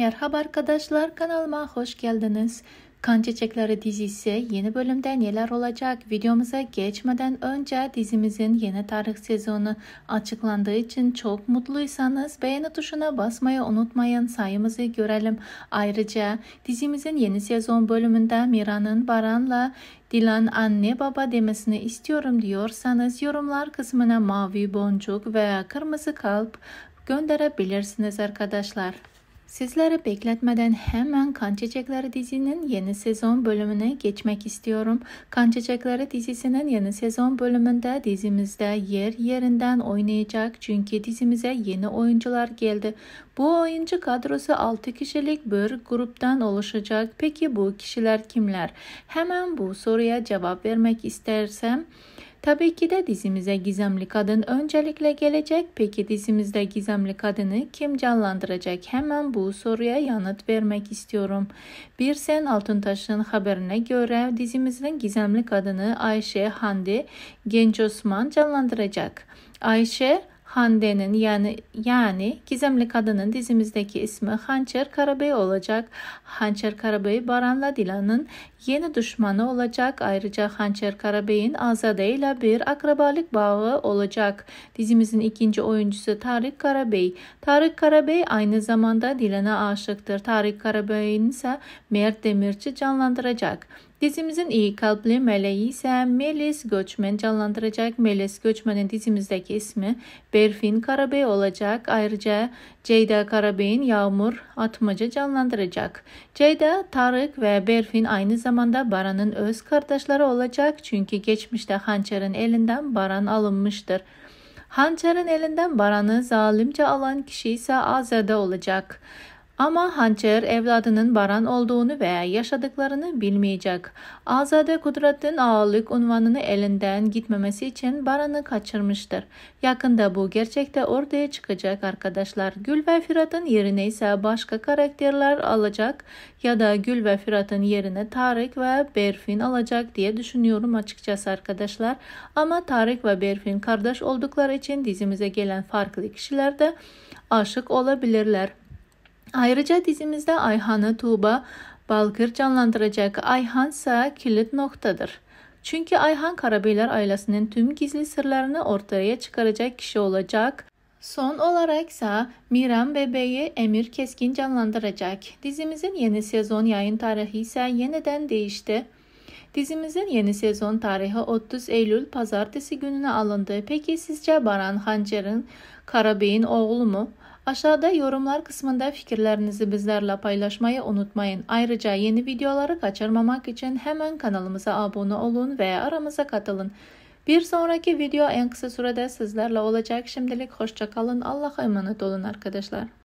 Merhaba arkadaşlar kanalıma hoş geldiniz. Kan Çiçekleri dizisi yeni bölümde neler olacak? Videomuza geçmeden önce dizimizin yeni tarih sezonu açıklandığı için çok mutluysanız beğeni tuşuna basmayı unutmayın. Sayımızı görelim. Ayrıca dizimizin yeni sezon bölümünde Mira'nın Baran'la Dilan anne baba demesini istiyorum diyorsanız yorumlar kısmına mavi boncuk veya kırmızı kalp gönderebilirsiniz arkadaşlar. Sizleri bekletmeden hemen Kan Çiçekleri dizinin yeni sezon bölümüne geçmek istiyorum. Kan Çiçekleri dizisinin yeni sezon bölümünde dizimizde yer yerinden oynayacak çünkü dizimize yeni oyuncular geldi. Bu oyuncu kadrosu 6 kişilik bir gruptan oluşacak. Peki bu kişiler kimler? Hemen bu soruya cevap vermek istersem Tabii ki de dizimize gizemli kadın öncelikle gelecek. Peki dizimizde gizemli kadını kim canlandıracak? Hemen bu soruya yanıt vermek istiyorum. Bir Sen Altıntaş'ın haberine göre dizimizin gizemli kadını Ayşe Hande Genç Osman canlandıracak. Ayşe Hande'nin yani yani gizemli kadının dizimizdeki ismi Hançer Karabey olacak. Hançer Karabey Baran'la Dilan'ın yeni düşmanı olacak. Ayrıca Hançer Karabey'in Azade ile bir akrabalık bağı olacak. Dizimizin ikinci oyuncusu Tarık Karabey. Tarık Karabey aynı zamanda Dilan'a aşıktır. Tarık Karabey'in ise Mert Demirci canlandıracak. Dizimizin iyi kalpli meleği ise Melis Göçmen canlandıracak. Melis Göçmen'in dizimizdeki ismi Berfin Karabey olacak. Ayrıca Ceyda Karabey'in Yağmur Atmaca canlandıracak. Ceyda, Tarık ve Berfin aynı zamanda Baran'ın öz kardeşleri olacak. Çünkü geçmişte Hançer'in elinden Baran alınmıştır. Hançer'in elinden Baran'ı zalimce alan kişi ise Azade olacak. Ama hançer evladının Baran olduğunu veya yaşadıklarını bilmeyecek. Azade Kudret'in ağalık unvanını elinden gitmemesi için Baran'ı kaçırmıştır. Yakında bu gerçekte ortaya çıkacak arkadaşlar. Gül ve Fırat'ın yerine ise başka karakterler alacak ya da Gül ve Fırat'ın yerine Tarık ve Berfin alacak diye düşünüyorum açıkçası arkadaşlar. Ama Tarık ve Berfin kardeş oldukları için dizimize gelen farklı kişiler de aşık olabilirler. Ayrıca dizimizde Ayhan'ı Tuğba Balkır canlandıracak. Ayhan ise kilit noktadır. Çünkü Ayhan Karabeyler ailesinin tüm gizli sırlarını ortaya çıkaracak kişi olacak. Son olarak ise Miran bebeği Emir Keskin canlandıracak. Dizimizin yeni sezon yayın tarihi ise yeniden değişti. Dizimizin yeni sezon tarihi 30 Eylül pazartesi gününe alındı. Peki sizce Baran Hancer'in Karabey'in oğlu mu? Aşağıda yorumlar kısmında fikirlerinizi bizlerle paylaşmayı unutmayın. Ayrıca yeni videoları kaçırmamak için hemen kanalımıza abone olun ve aramıza katılın. Bir sonraki video en kısa sürede sizlerle olacak. Şimdilik hoşçakalın. Allah'a emanet olun arkadaşlar.